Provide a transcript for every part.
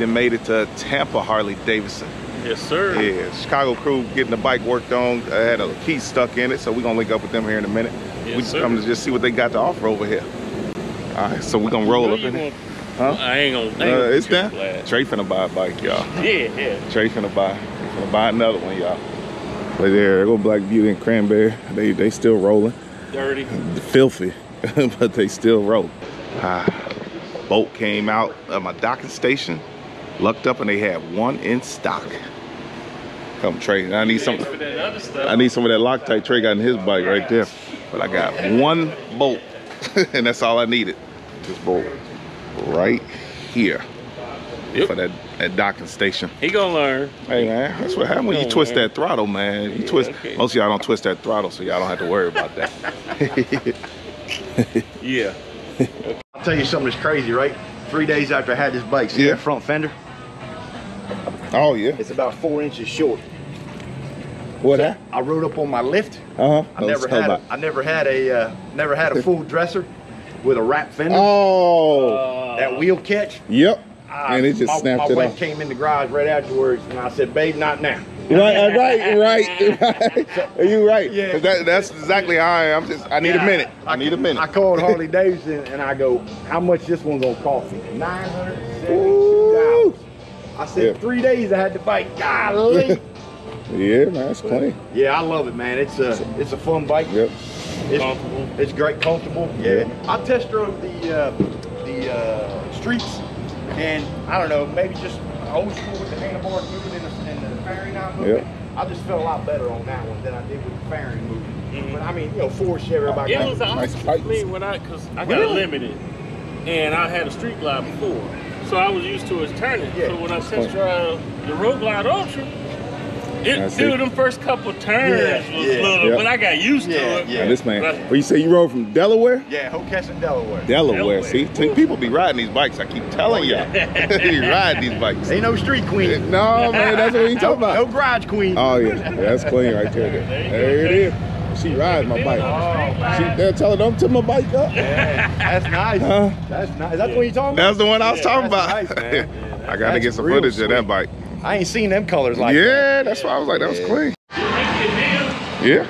even made it to Tampa Harley Davidson. Yes, sir. Yeah, Chicago crew getting the bike worked on. I had a key stuck in it, so we're gonna link up with them here in a minute. Yes, we just sir. come to just see what they got to offer over here. All right, so we're gonna roll up in it. Huh? I ain't gonna. I ain't Uh, it's that. Trey finna buy a bike, y'all. Yeah, yeah. Trey finna buy, finna buy another one, y'all. But there, there go Black Beauty and Cranberry. They they still rolling, Dirty. filthy, but they still roll. Ah, boat came out of my docking station, lucked up, and they had one in stock. Come Trey, I need some. For that other stuff. I need some of that Loctite Trey got in his bike right there. But I got one bolt, and that's all I needed. This bolt right here Yep. for that, that docking station. He gonna learn. Hey man, that's what happens when you twist man. that throttle, man. You Yeah, twist. okay. Most of y'all don't twist that throttle, so y'all don't have to worry about that. Yeah. I'll tell you something that's crazy, right? Three days after I had this bike, see Yeah. that front fender? Oh yeah. It's about four inches short. What that? I rode up on my lift. Uh huh. I never had a, I never had a uh, never had a full dresser with a wrap fender. Oh. that wheel catch. Yep. I- and it just my, snapped my it wife off. came in the garage right afterwards, and I said, "Babe, not now." Right, uh, right, right, right. You right. Yeah. 'Cause That, that's exactly how I am. I'm just. I need a minute. I, need a minute. I called Harley Davidson and I go, "How much this one gonna cost me?" Nine hundred seventy-two Ooh. dollars. I said, Yeah. three days I had to bike. Golly. Yeah, man, that's clean. yeah, I love it, man. It's a it's a fun bike. Yep. It's, Comfortable. it's great, comfortable. Yeah. I test drove the uh, the uh, streets, and I don't know, maybe just old school with the handlebars moving and the, and the fairing not moving. Yeah. I just felt a lot better on that one than I did with the fairing moving. Mhm. But I mean, you know, Ford Chevy, everybody. It got- was Nice nice pipes. me when I, cause I got Really? limited, and I had a street glide before, so I was used to it turning. Yeah. So when I test drive uh, the road glide ultra, it, That's dude, it. them first couple turns Yeah, was yeah. little, Yeah. but I got used Yeah, to it. yeah. Now this man. But- Well, oh, you say you rode from Delaware? Yeah, Hockessin, Delaware. Delaware. Delaware. See, t- people be riding these bikes. I keep telling oh, y'all. you ride these bikes. Ain't no street queen. No, man, that's what you No, talking no about. garage queen. Oh yeah, that's clean right there. There, there it is. She rides my bike. She, they're telling them to my bike up. Yeah, that's nice. Huh? That's nice. Is that the one you talking about? That's the one I was Yeah, talking about. nice. I gotta get some footage of that bike. I ain't seen them colors like that. yeah, that's why I was like, that was Yeah. clean. Yeah.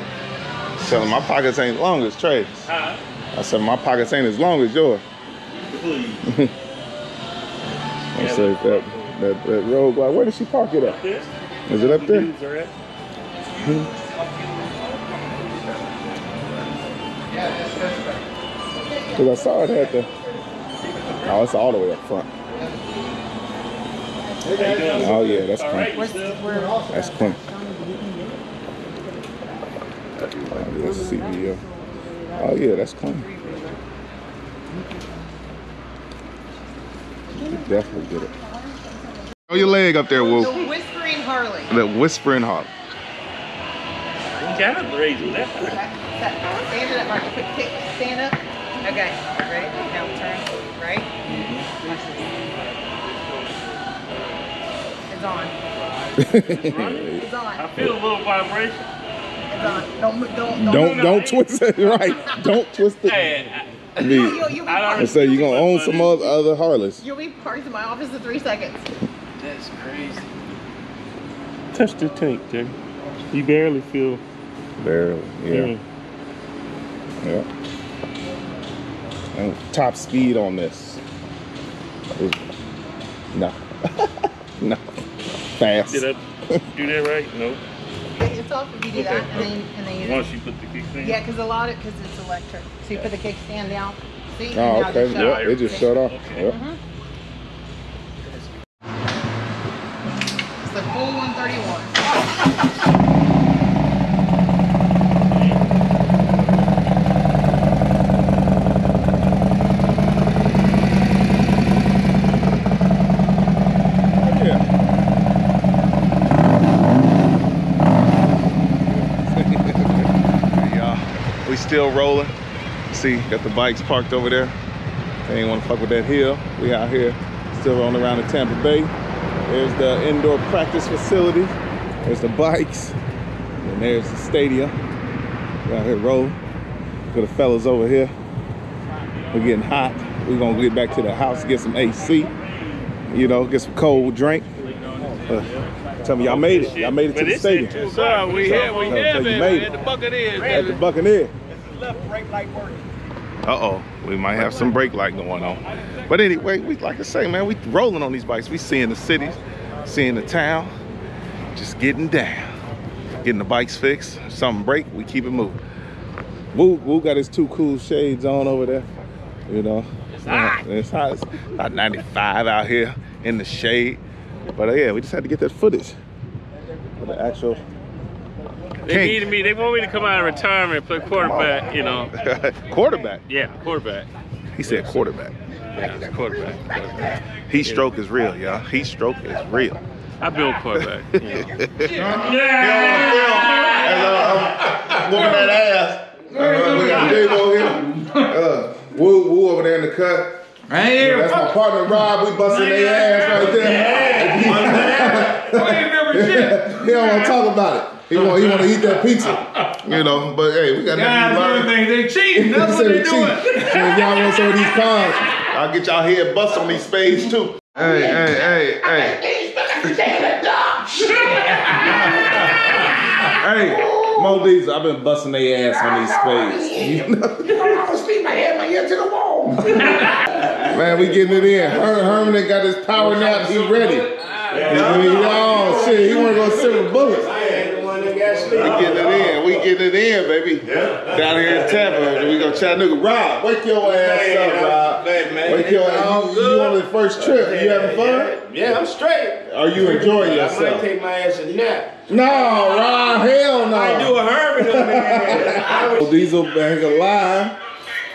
Telling my pockets ain't long as Trey's. Huh? I said my pockets ain't as long as yours. Please. I said that that, that road. Where did she park it at? Is it up there? Dudes are at- Cause I saw it at the. Oh, it's all the way up front. Oh yeah, that's All clean. right, you still? That's clean. Oh, that's CVO. Oh yeah, that's clean. You definitely get it. Throw your leg up there, Wolf. The Whispering Harley. The whispering heart. Kind of raising that. Okay. Stand up, Mark. Stand up. Okay. Ready? Now turn. Right? Watch this. It's on. It's on. I feel a little vibration. It's on. Don't, mo- don't, don't. Don't don't twist it right. Don't twist it. Hey, I You'll, mean, you'll, you'll be I don't- I parked. say you're gonna own some other, other Harleys. You'll be parked in my office in three seconds. That's crazy. Touch the tank, Jay. You barely feel. Barely, yeah. Mm. Yeah. And top speed on this. is- No. no. Fast. Did I do that right? No. It's off if you do that, and then, and then you Once you put the kickstand. Yeah, because a lot of because it's electric. So you put the kickstand down. See? Oh, okay. they shut it just shut off. Okay. Yep. Mhm. It's the full 131. Hey, y'all. We still rolling. See, got the bikes parked over there. They ain't want to fuck with that hill. We out here still rolling around in Tampa Bay. There's the indoor practice facility. There's the bikes. And there's the stadium. We out here rolling. For the fellas over here. We're getting hot. We're gonna get back to the house, get some AC. you know, get some cold drink. Uh, tell me y'all made it. Y'all made it to the stadium. sir. We here, we here, man. At it. the Buccaneers, At the baby. Left brake light working. Uh-oh, we might have some brake light going on. But anyway, we like I say, man, we rolling on these bikes. We seeing the cities, seeing the town, just getting down. Getting the bikes fixed. Something break, we keep it moving. Woo, Woo got his two cool shades on over there. You know. It's hot. It's hot. It's about 95 out here in the shade. But uh, yeah, we just had to get that footage. For the actual They King. needed me. They want me to come out of retirement and play quarterback, you know. quarterback. Yeah, quarterback. He said quarterback. Yeah, quarterback. quarterback. Heat stroke is real, y'all. Heat stroke is real. I built quarterback. You know. whooping that ass. Uh, we got J-Bo here. Uh, Woo, Woo over there in the cut. Right here. That's my partner Rob. We busting their ass right there. he don't want to talk about it. He want he want to eat that pizza. You know, but hey, we got Guys nothing doing things, they cheating. That's what said they doing. cheat. So if y'all want some of these cars, I'll get y'all head bust on these spades too. Hey, hey, hey, hey. hey, Mo Diesel, I've been busting their ass on these spades. You know? Man, we getting it in. Her- Herman got his power nap. He ready. He, oh shit, he wanna go silver bullets. We getting it in. We getting it in, baby. Yeah. Down here in Tampa, we go Chattanooga. Rob, wake your ass up, Rob. Wake your ass. You, you on the first trip? You having fun? Yeah, I'm straight. Are you enjoying yourself? I might yourself? take my ass a nap. No, Rob, hell no. I do a Herman on there. Mo Diesel back alive.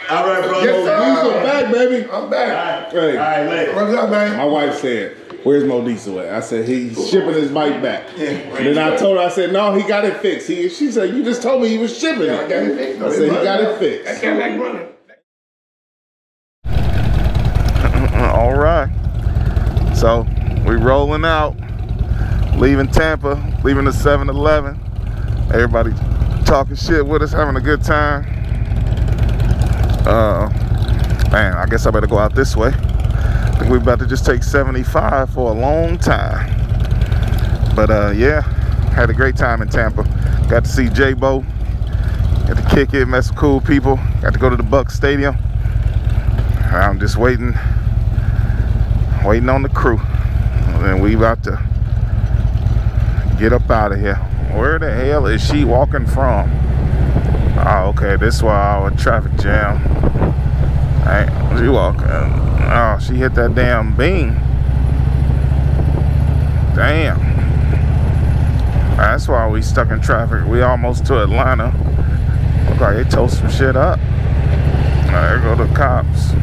All right, bro. Yes, Diesel back, baby. I'm back. Hey. All right, later. What's up, man? My wife said, "Where's Mo Diesel at?" I said, "He's shipping his bike back." And then I told her, I said, "No, he got it fixed." He, she said, "You just told me he was shipping it." I got it fixed. I said, "He got it fixed." I Came back running. All right. So we rolling out, leaving Tampa, leaving the 7-Eleven. Everybody talking shit with us, having a good time. Uh, man, I guess I better go out this way. We're about to just take 75 for a long time. But uh, yeah, had a great time in Tampa. Got to see J-Bo. Got to kick it, met some cool people. Got to go to the Buck Stadium. I'm just waiting waiting on the crew. And we about to get up out of here. Where the hell is she walking from? Oh, okay, this is why our traffic jam. Hey, she walking. Oh, she hit that damn beam. Damn. That's why we stuck in traffic. We almost to Atlanta. Look like they towed some shit up. There go the cops.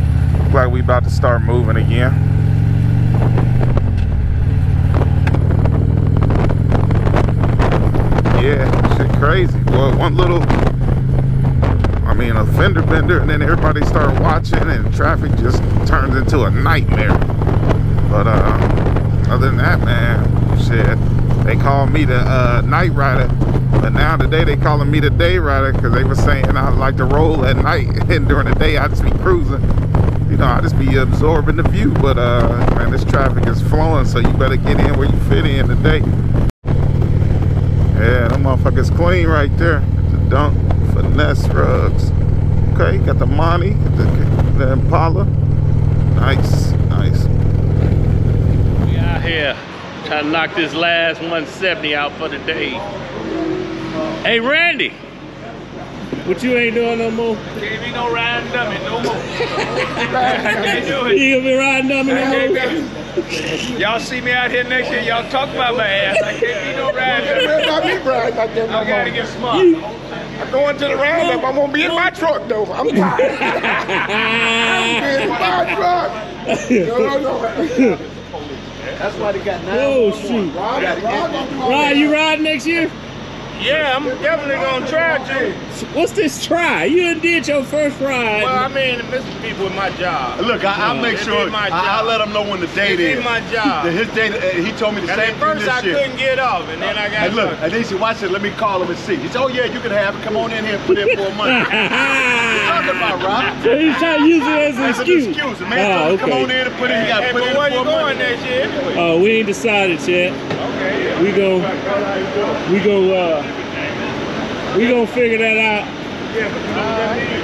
Look like we about to start moving again. Yeah, shit crazy. Well, one little, Mean, a fender bender, and then everybody started watching, and traffic just turns into a nightmare. But uh, other than that, man, shit, they call me the uh, night rider, but now today they calling me the day rider because they were saying I like to roll at night, and during the day I just be cruising. You know, I just be absorbing the view, but uh, man, this traffic is flowing, so you better get in where you fit in today. Yeah, them motherfuckers clean right there. The dunk, finesse rugs. Okay, got the Monty, the, the Impala. Nice, nice. We out here trying to knock this last 170 out for the day. Hey, Randy. What you ain't doing no more? Can't be no riding dummy no more. I can't do it. you gonna be riding dummy no more? Y'all see me out here next year, y'all talk about my ass. I can't be no riding dummy. About me, bro. I got that I gotta get smart. I'm going to the roundup. I'm gonna be in my truck though. I'm tired. I'm in my truck. No, no, no. That's why they got nine. Oh shoot. Ryan, you ride next year? Yeah, I'm definitely gonna try to. What's this try? You done did your first ride. Well, I mean, to miss people with my job. Look, I, I'll make It sure. be my I, I'll let him know when the date It be is. my job. His date. uh, He told me the And same at first thing I year. couldn't get off, and then I got Hey, look, stuck. and then he said, watch this, let me call him and see. He said, oh yeah, you can have it. Come on in here and put in for a month. what you talking about, Rob? so he's trying to use it as an That's an excuse. excuse. Man Oh, told me, come on in and put in, you got Hey, to put but in where for you a month. going next year anyway? Oh, we ain't decided yet. Okay, yeah. We go, we go, uh, we gonna figure that out. Yeah, but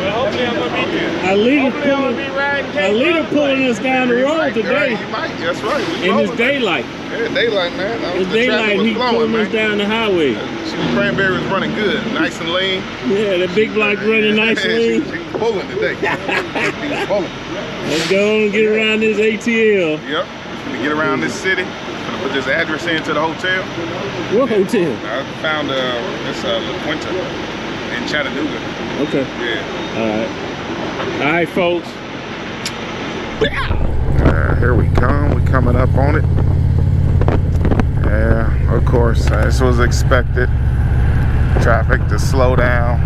well, hopefully I'm gonna be there. Our leader Hopefully pulling, be riding our leader pulling us down the road today. That's right. We in this rolling. daylight. Yeah, daylight, man. Was- It's daylight. He flowing, pulling man. us down the highway. She cranberry was running good, nice and lean. Yeah, the big block running nice and she, lean. was- she was pulling today. she was pulling. Let's go and get around this ATL. Yep. To get around this city, this address into the hotel. What hotel? I found uh, this uh, La Quinta in Chattanooga. Okay. Yeah. All right. All right, folks. Uh, here we come. We coming up on it. Yeah, of course, this was expected. Traffic to slow down,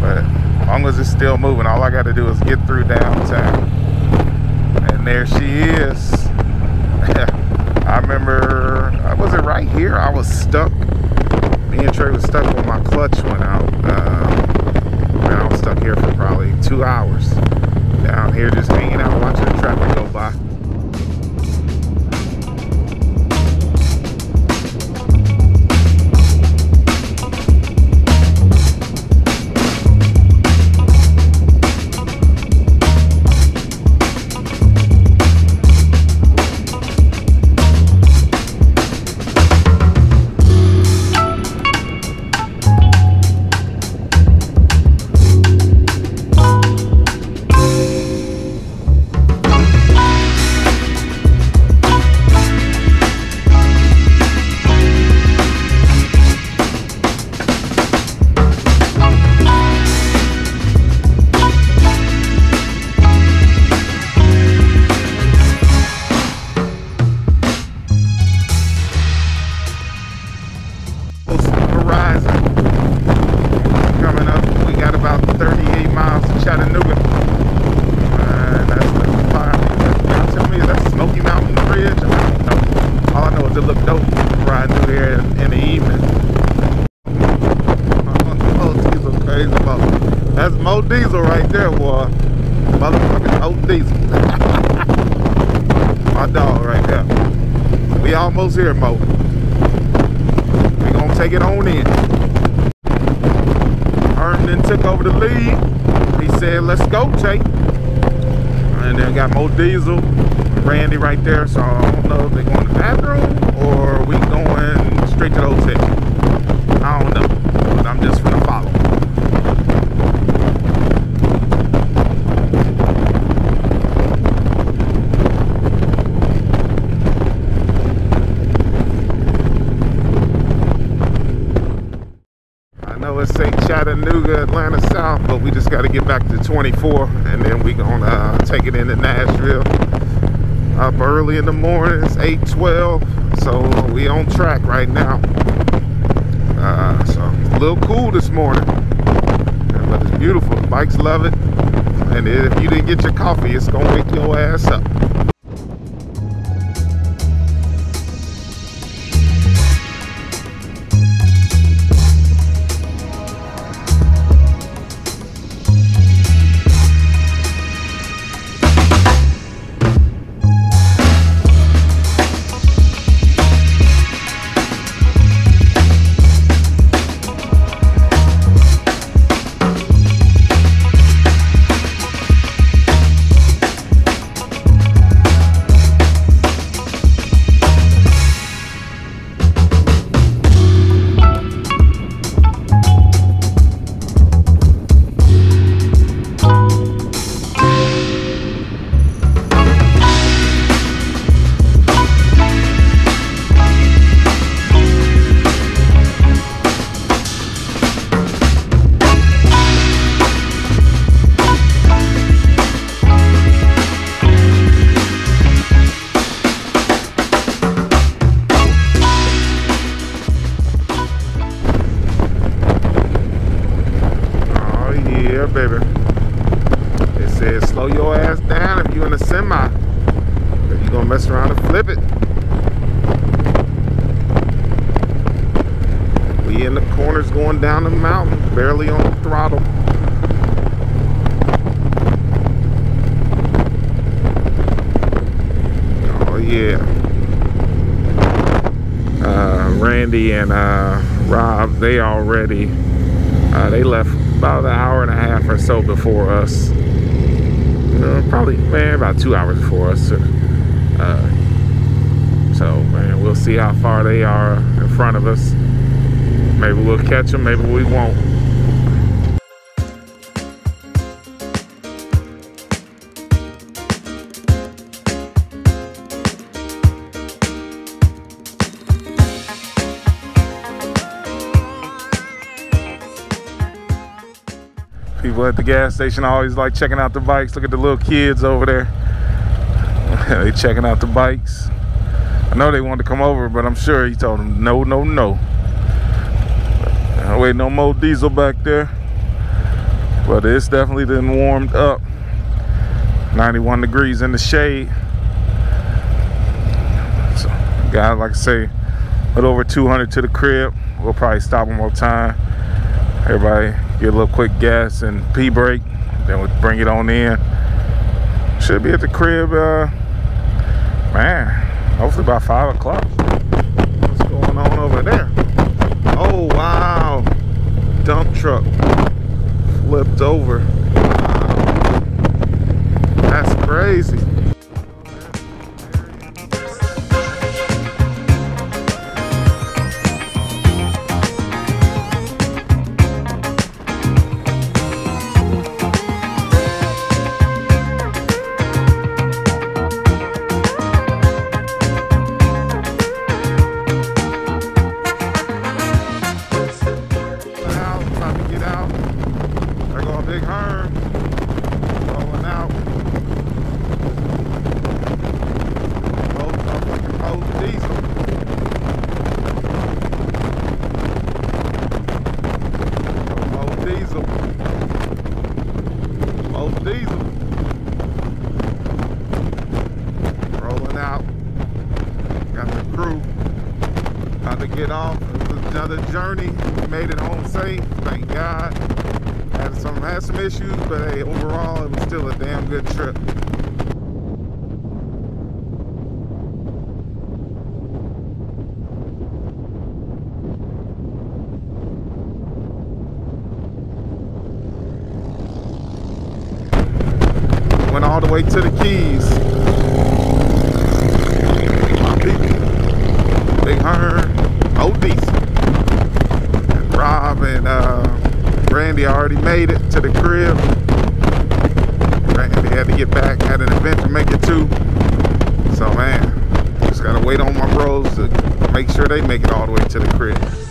but as long as it's still moving, all I got to do is get through downtown. And there she is. I remember, uh, was it right here? I was stuck. Me and Trey was stuck when my clutch went out. Uh, and I was stuck here for probably two hours down here just hanging crazy about That's Mo Diesel right there, boy. Motherfucking Mo Diesel. My dog right there. We almost here, Mo. We gonna take it on in. Herndon took over the lead. He said, let's go, Tate. And then got Mo Diesel, Randy right there. So I don't know if they're going to the bathroom or we going straight to the hotel. I don't know. I'm just gonna follow. I know it's St. Chattanooga, Atlanta South, but we just got to get back to 24 and then we gonna uh, take it into Nashville. Up early in the morning, it's 8:12, so we on track right now. Uh, so a little cool this morning, but it's beautiful. The bikes love it, and if you didn't get your coffee, it's gonna wake your ass up. It. We in the corners going down the mountain, barely on the throttle. Oh yeah. Uh, Randy and uh, Rob, they already, uh, they left about an hour and a half or so before us. Probably, man, about two hours before us. Uh, see how far they are in front of us. Maybe we'll catch them, maybe we won't. People at the gas station always like checking out the bikes. Look at the little kids over there. they checking out the bikes. Know they wanted to come over, but I'm sure he told them no, no, no. Wait, no more diesel back there. But it's definitely been warmed up. 91 degrees in the shade. So, got like I say, a little over 200 to the crib. We'll probably stop one more time. Everybody get a little quick gas and pee break. Then we'll bring it on in. Should be at the crib, uh, man, hopefully by five o'clock. What's going on over there? Oh, wow. Dump truck flipped over. Wow. That's crazy. Diesel. Old diesel. Rolling out. Got the crew. About to get off. Another journey. Made it home safe. Thank God. Had some had some issues, but hey, overall it was still a damn good trip. Went all the way to the Keys. My people. Big Hearn, Odis. And Rob and uh, Randy already made it to the crib. Randy had to get back, had an event to make it to. So man, just gotta wait on my bros to make sure they make it all the way to the crib.